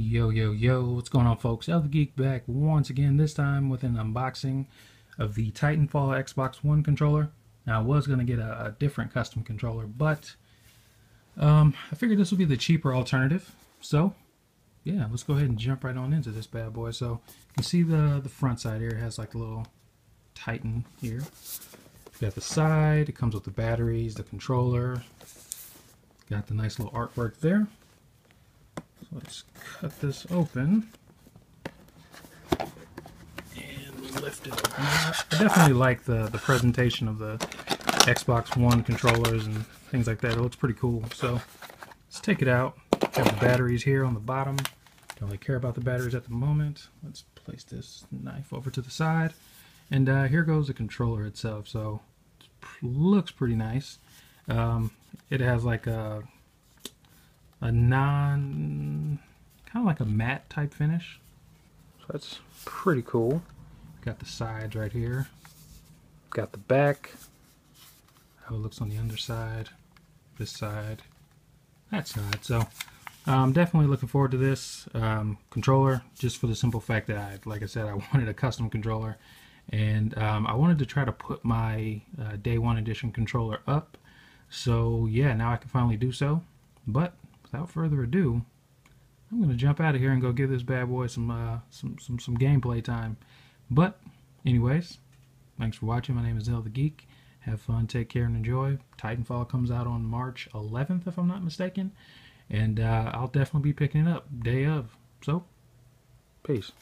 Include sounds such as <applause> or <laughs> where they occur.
Yo, yo, yo, what's going on, folks? The Geek back once again, this time with an unboxing of the Titanfall Xbox One controller. Now, I was going to get a, a, different custom controller, but um, I figured this would be the cheaper alternative. So, yeah, let's go ahead and jump right on into this bad boy. So, you can see the, the front side here. Has like a little Titan here. You got the side, it comes with the batteries, the controller. Got the nice little artwork there. Let's cut this open and lift it open. I definitely like the, the presentation of the Xbox One controllers and things like that. It looks pretty cool. So let's take it out. Got the batteries here on the bottom. Don't really care about the batteries at the moment. Let's place this knife over to the side. And uh, here goes the controller itself. So it looks pretty nice. Um, it has like a a non kind of like a matte type finish. So that's pretty cool. Got the sides right here. Got the back. How it looks on the underside this side. That side so I'm um, definitely looking forward to this um, controller just for the simple fact that I like I said I <laughs> wanted a custom controller. And um, I wanted to try to put my uh, day one edition controller up. So yeah now I can finally do so. But without further ado, I'm going to jump out of here and go give this bad boy some, uh, some, some, some gameplay time. But, anyways, thanks for watching. My name is El the Geek. Have fun, take care, and enjoy. Titanfall comes out on March 11th, if I'm not mistaken. And uh, I'll definitely be picking it up day of. So, peace.